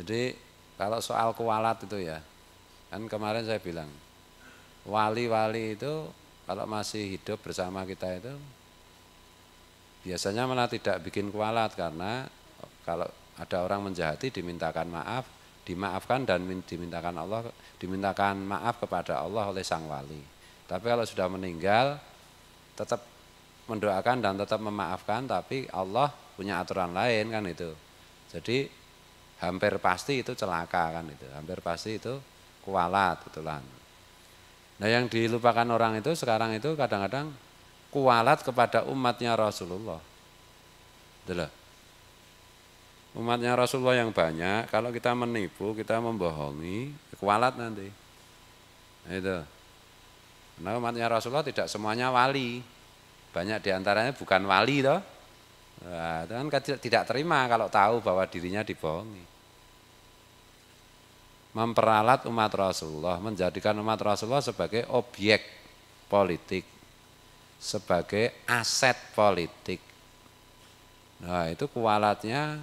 Jadi kalau soal kualat itu ya, kan kemarin saya bilang, wali-wali itu kalau masih hidup bersama kita itu biasanya malah tidak bikin kualat karena kalau ada orang menjahati dimintakan maaf, dimaafkan dan dimintakan Allah dimintakan maaf kepada Allah oleh sang wali. Tapi kalau sudah meninggal tetap mendoakan dan tetap memaafkan tapi Allah punya aturan lain kan itu. Jadi hampir pasti itu celaka kan itu. Hampir pasti itu kualat itulah. Nah yang dilupakan orang itu sekarang itu kadang-kadang kualat kepada umatnya Rasulullah. Itulah. Umatnya Rasulullah yang banyak, kalau kita menipu, kita membohongi, kualat nanti. Nah, itu. Nah umatnya Rasulullah tidak semuanya wali. Banyak di antaranya bukan wali toh. Nah, kan tidak terima kalau tahu bahwa dirinya dibohongi. Memperalat umat Rasulullah, menjadikan umat Rasulullah sebagai objek politik, sebagai aset politik. Nah itu kualatnya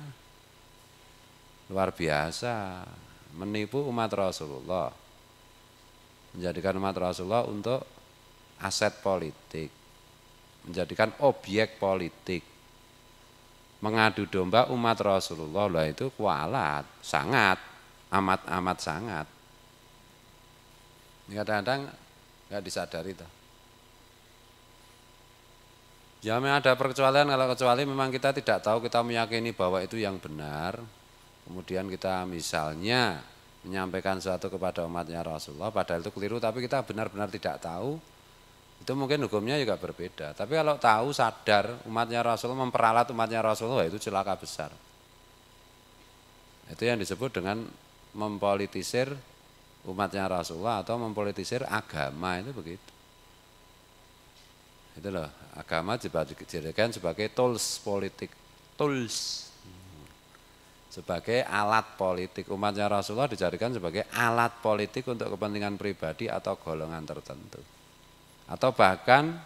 luar biasa, menipu umat Rasulullah, menjadikan umat Rasulullah untuk aset politik, menjadikan objek politik, mengadu domba umat Rasulullah lah itu kualat, sangat, amat-amat sangat. Kadang-kadang nggak disadari tuh. Ya memang ada perkecualian kalau kecuali memang kita tidak tahu kita meyakini bahwa itu yang benar. Kemudian kita misalnya menyampaikan sesuatu kepada umatnya Rasulullah padahal itu keliru tapi kita benar-benar tidak tahu. Itu mungkin hukumnya juga berbeda. Tapi kalau tahu sadar umatnya Rasulullah memperalat umatnya Rasulullah itu celaka besar. Itu yang disebut dengan mempolitisir umatnya Rasulullah atau mempolitisir agama itu begitu. Itu loh, agama dijadikan sebagai tools politik, tools sebagai alat politik. Umatnya Rasulullah dijadikan sebagai alat politik untuk kepentingan pribadi atau golongan tertentu. Atau bahkan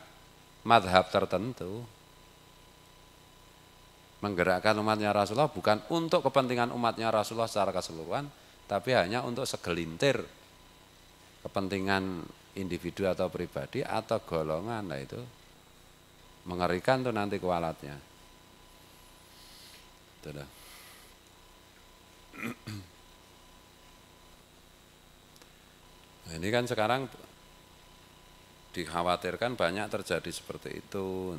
madhab tertentu. Menggerakkan umatnya Rasulullah bukan untuk kepentingan umatnya Rasulullah secara keseluruhan, tapi hanya untuk segelintir kepentingan individu atau pribadi atau golongan. Nah itu Mengerikan tuh nanti kualatnya. Tuh Nah, ini kan sekarang dikhawatirkan banyak terjadi seperti itu.